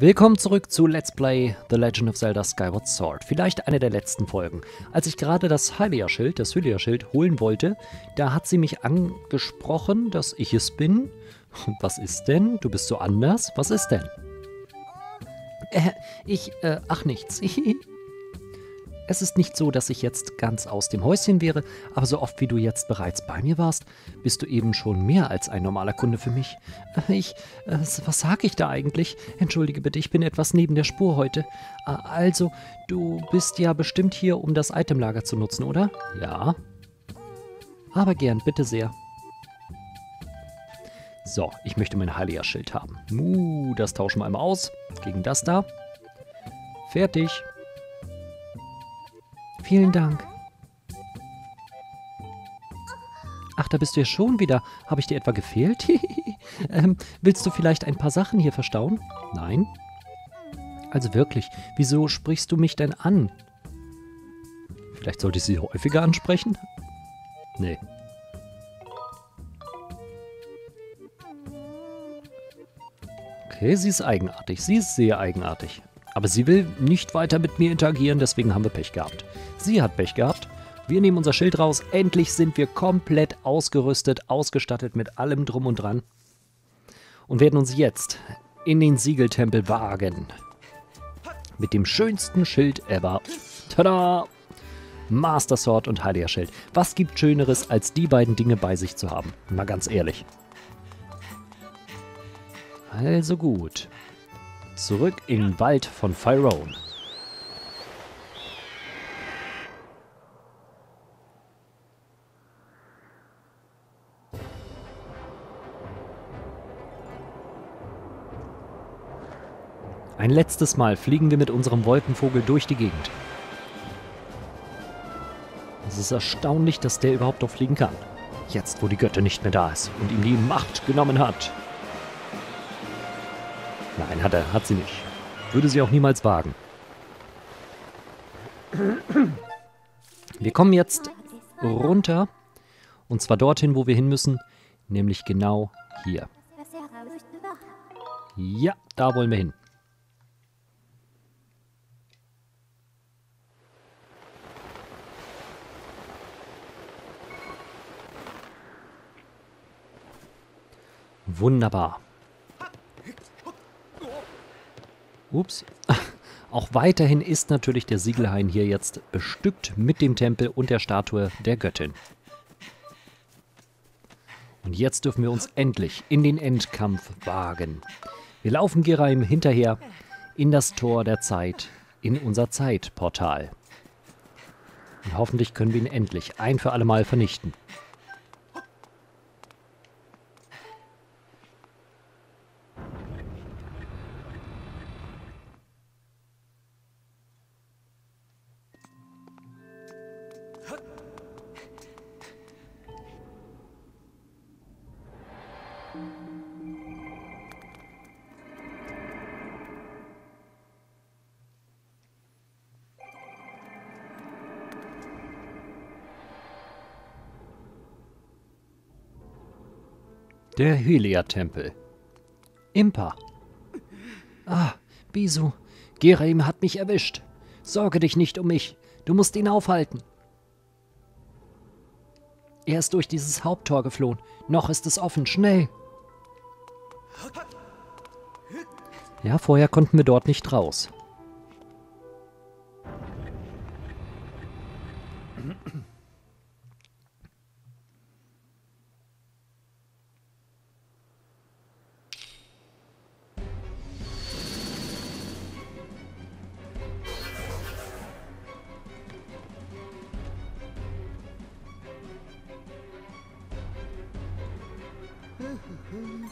Willkommen zurück zu Let's Play The Legend of Zelda Skyward Sword. Vielleicht eine der letzten Folgen. Als ich gerade das Hylia-Schild, das Hylia-Schild holen wollte, da hat sie mich angesprochen, dass ich es bin. Was ist denn? Du bist so anders. Was ist denn? Äh, ich, äh, ach nichts. Es ist nicht so, dass ich jetzt ganz aus dem Häuschen wäre, aber so oft wie du jetzt bereits bei mir warst, bist du eben schon mehr als ein normaler Kunde für mich. Äh, ich, äh, was sag ich da eigentlich? Entschuldige bitte, ich bin etwas neben der Spur heute. Äh, also, du bist ja bestimmt hier, um das Itemlager zu nutzen, oder? Ja. Aber gern, bitte sehr. So, ich möchte mein Hylia-Schild haben. Uh, das tauschen wir einmal aus gegen das da. Fertig. Vielen Dank. Ach, da bist du ja schon wieder. Habe ich dir etwa gefehlt? ähm, willst du vielleicht ein paar Sachen hier verstauen? Nein? Also wirklich, wieso sprichst du mich denn an? Vielleicht sollte ich sie häufiger ansprechen? Nee. Okay, sie ist eigenartig. Sie ist sehr eigenartig. Aber sie will nicht weiter mit mir interagieren, deswegen haben wir Pech gehabt. Sie hat Pech gehabt. Wir nehmen unser Schild raus. Endlich sind wir komplett ausgerüstet, ausgestattet mit allem drum und dran. Und werden uns jetzt in den Siegeltempel wagen. Mit dem schönsten Schild ever. Tada! Master Sword und Heiliger Schild. Was gibt Schöneres, als die beiden Dinge bei sich zu haben? Mal ganz ehrlich. Also gut. Zurück in den Wald von Phyrone. Ein letztes Mal fliegen wir mit unserem Wolkenvogel durch die Gegend. Es ist erstaunlich, dass der überhaupt noch fliegen kann. Jetzt, wo die Götte nicht mehr da ist und ihm die Macht genommen hat. Nein, hat er, hat sie nicht. Würde sie auch niemals wagen. Wir kommen jetzt runter. Und zwar dorthin, wo wir hin müssen. Nämlich genau hier. Ja, da wollen wir hin. Wunderbar. Ups. Auch weiterhin ist natürlich der Siegelhain hier jetzt bestückt mit dem Tempel und der Statue der Göttin. Und jetzt dürfen wir uns endlich in den Endkampf wagen. Wir laufen Geraim hinterher in das Tor der Zeit, in unser Zeitportal. Und hoffentlich können wir ihn endlich ein für allemal vernichten. Der Hylia-Tempel. Impa. Ah, Bisu. Geraim hat mich erwischt. Sorge dich nicht um mich. Du musst ihn aufhalten. Er ist durch dieses Haupttor geflohen. Noch ist es offen. Schnell. Ja, vorher konnten wir dort nicht raus.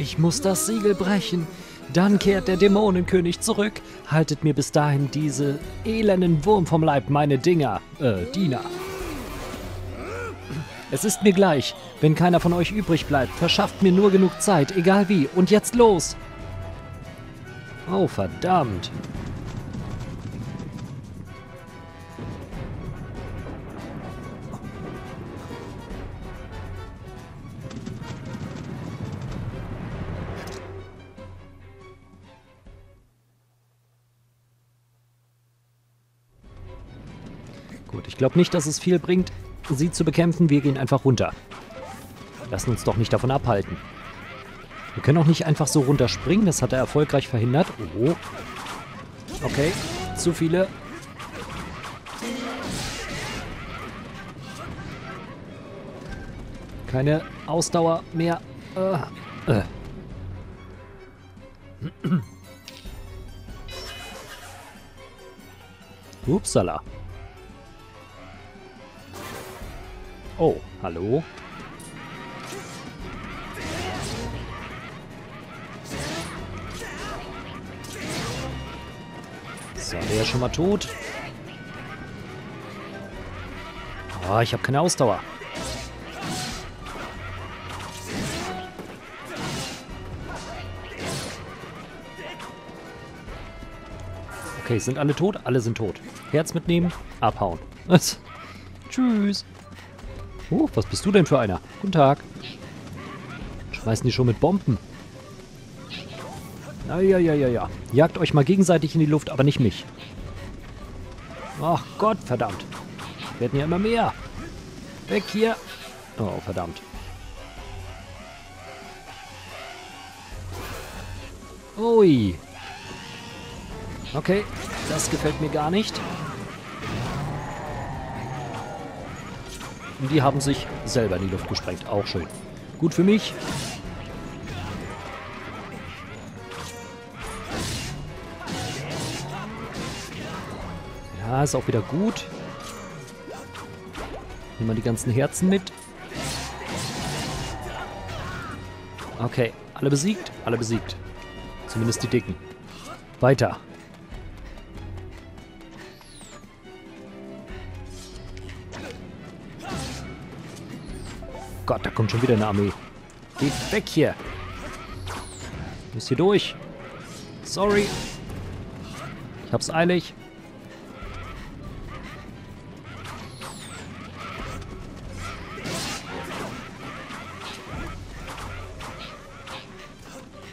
Ich muss das Siegel brechen. Dann kehrt der Dämonenkönig zurück. Haltet mir bis dahin diese elenden Wurm vom Leib, meine Dinger, äh, Diener. Es ist mir gleich, wenn keiner von euch übrig bleibt. Verschafft mir nur genug Zeit, egal wie. Und jetzt los! Oh, verdammt. Glaube nicht, dass es viel bringt, sie zu bekämpfen. Wir gehen einfach runter. Lassen uns doch nicht davon abhalten. Wir können auch nicht einfach so runterspringen. Das hat er erfolgreich verhindert. Oh. Okay, zu viele. Keine Ausdauer mehr. Äh. Äh. Upsala. Oh, hallo? So, der ist schon mal tot. Oh, ich habe keine Ausdauer. Okay, sind alle tot? Alle sind tot. Herz mitnehmen, abhauen. Tschüss. Oh, was bist du denn für einer? Guten Tag. Schmeißen die schon mit Bomben? Ja, ja, ja, ja, ja. Jagt euch mal gegenseitig in die Luft, aber nicht mich. Ach Gott, verdammt. Werden ja immer mehr. Weg hier. Oh, verdammt. Ui. Okay, das gefällt mir gar nicht. Und die haben sich selber in die Luft gesprengt. Auch schön. Gut für mich. Ja, ist auch wieder gut. Nehmen wir die ganzen Herzen mit. Okay, alle besiegt? Alle besiegt. Zumindest die Dicken. Weiter. Gott, da kommt schon wieder eine Armee. Geht weg hier. Müsst hier durch. Sorry. Ich hab's eilig.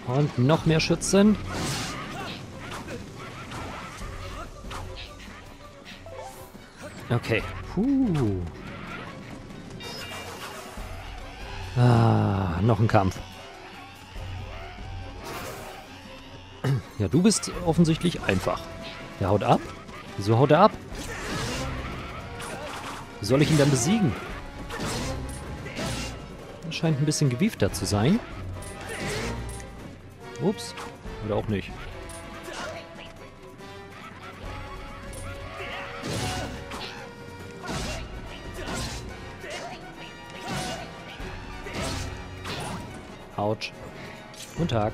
Und noch mehr Schützen. Okay. Puh. Noch ein Kampf. Ja, du bist offensichtlich einfach. Der haut ab? Wieso haut er ab? Wie soll ich ihn dann besiegen? Er scheint ein bisschen gewiefter zu sein. Ups. Oder auch nicht. Guten Tag.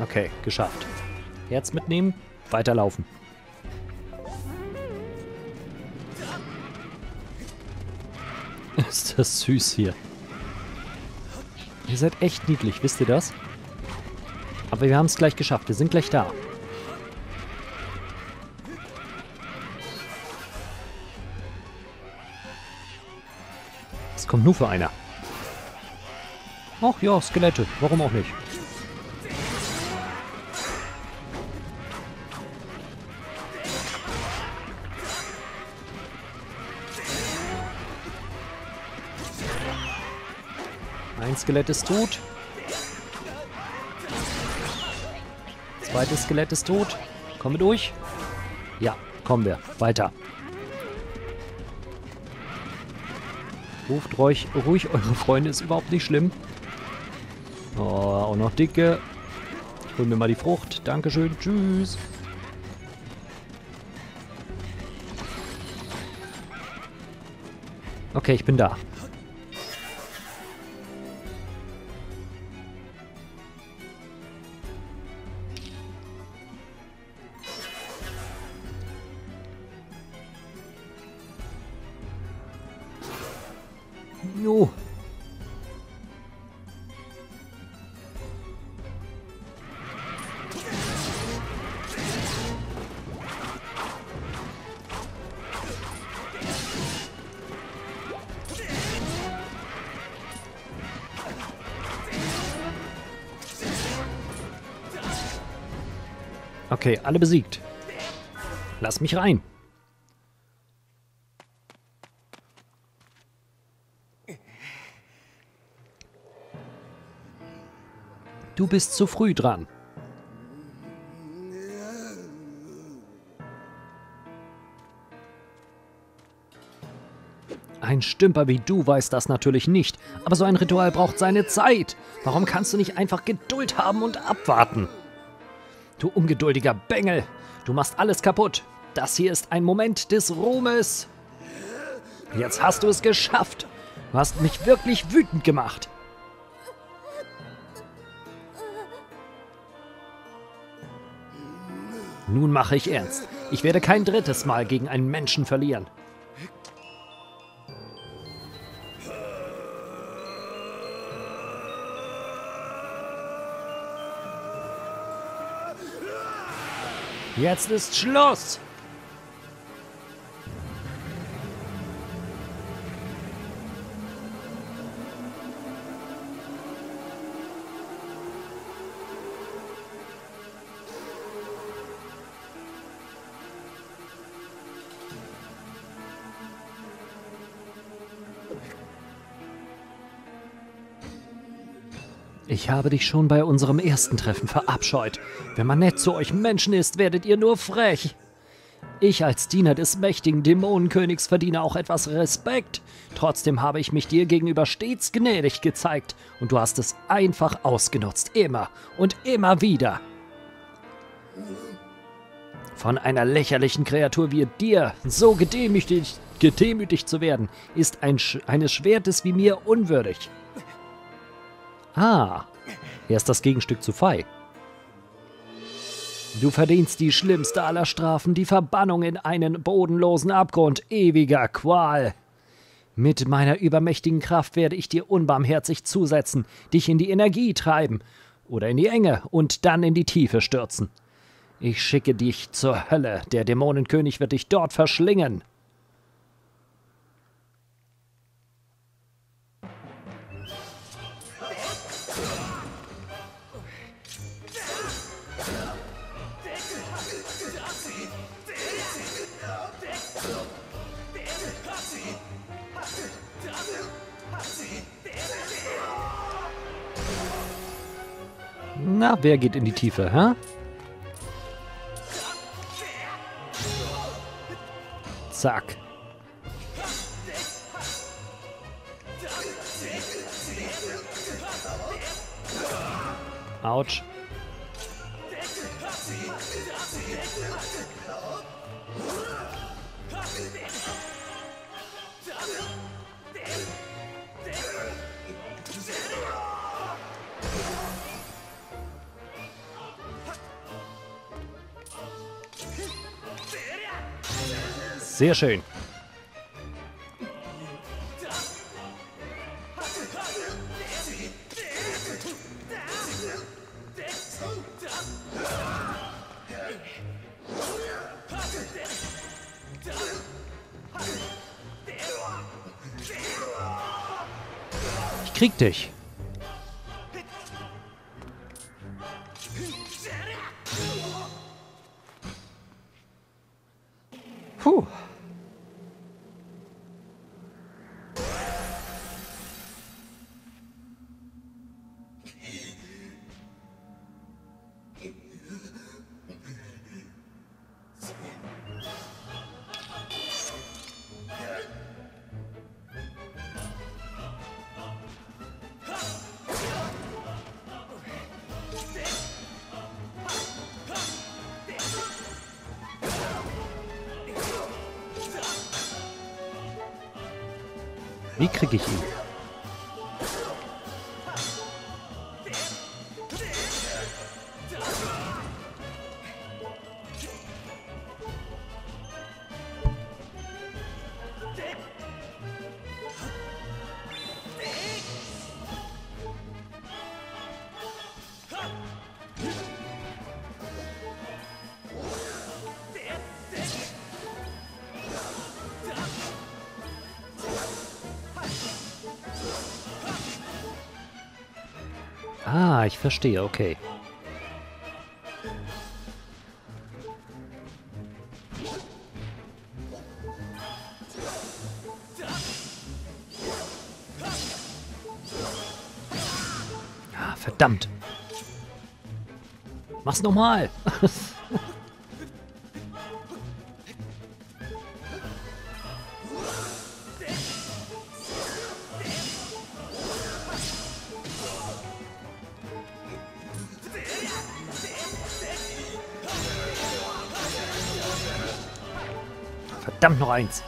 Okay, geschafft. Herz mitnehmen, weiterlaufen. Ist das süß hier. Ihr seid echt niedlich, wisst ihr das? Aber wir haben es gleich geschafft, wir sind gleich da. Kommt nur für einer. Ach ja, Skelette. Warum auch nicht? Ein Skelett ist tot. Zweites Skelett ist tot. Kommen wir durch? Ja, kommen wir. Weiter. Ruft ruhig, ruhig eure Freunde, ist überhaupt nicht schlimm. Oh, auch noch dicke. Ich hol mir mal die Frucht. Dankeschön, tschüss. Okay, ich bin da. Jo. Okay, alle besiegt. Lass mich rein. Du bist zu früh dran. Ein Stümper wie du weiß das natürlich nicht, aber so ein Ritual braucht seine Zeit. Warum kannst du nicht einfach Geduld haben und abwarten? Du ungeduldiger Bengel, du machst alles kaputt. Das hier ist ein Moment des Ruhmes. Jetzt hast du es geschafft. Du hast mich wirklich wütend gemacht. Nun mache ich ernst. Ich werde kein drittes Mal gegen einen Menschen verlieren. Jetzt ist Schluss! Ich habe dich schon bei unserem ersten Treffen verabscheut. Wenn man nett zu euch Menschen ist, werdet ihr nur frech. Ich als Diener des mächtigen Dämonenkönigs verdiene auch etwas Respekt. Trotzdem habe ich mich dir gegenüber stets gnädig gezeigt und du hast es einfach ausgenutzt. Immer und immer wieder. Von einer lächerlichen Kreatur wie dir so gedemütigt, gedemütigt zu werden, ist ein, eines Schwertes wie mir unwürdig. Ah, er ist das Gegenstück zu Fei. Du verdienst die schlimmste aller Strafen, die Verbannung in einen bodenlosen Abgrund ewiger Qual. Mit meiner übermächtigen Kraft werde ich dir unbarmherzig zusetzen, dich in die Energie treiben oder in die Enge und dann in die Tiefe stürzen. Ich schicke dich zur Hölle, der Dämonenkönig wird dich dort verschlingen. Na, wer geht in die Tiefe, hä? Zack. Autsch. Sehr schön. Ich krieg dich. Wie kriege ich ihn? Ah, ich verstehe, okay. Ah, verdammt. Mach's nochmal. Verdammt, noch eins.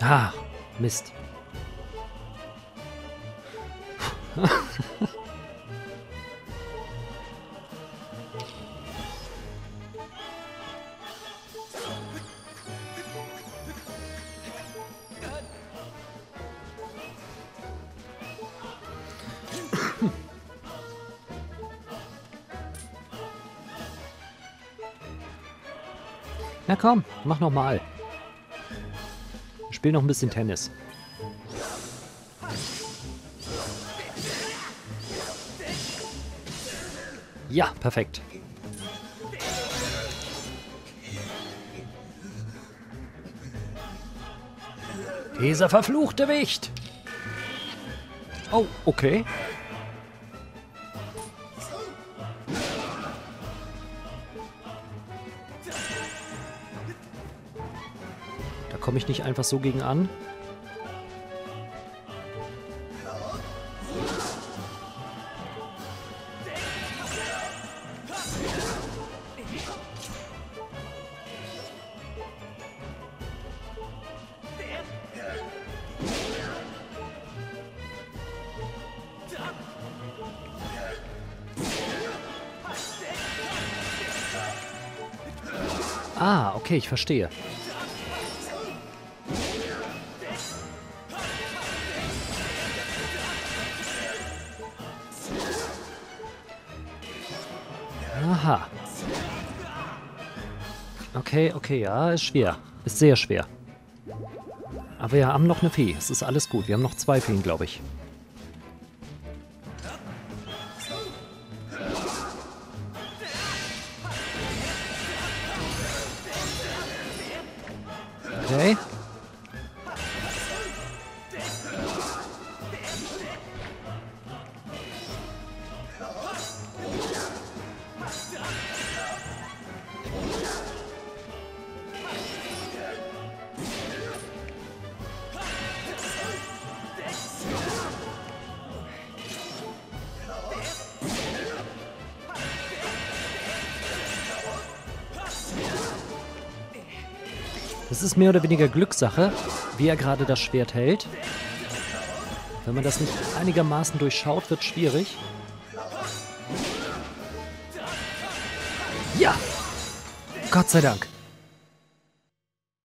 Ah, Mist. Na komm, mach noch mal. Spiel noch ein bisschen Tennis. Ja, perfekt. Dieser verfluchte Wicht. Oh, okay. Komme ich nicht einfach so gegen an. Ah, okay, ich verstehe. Okay, okay, ja, ist schwer. Ist sehr schwer. Aber wir haben noch eine Fee. Es ist alles gut. Wir haben noch zwei Feen, glaube ich. Das ist mehr oder weniger Glückssache, wie er gerade das Schwert hält. Wenn man das nicht einigermaßen durchschaut, wird schwierig. Ja! Gott sei Dank.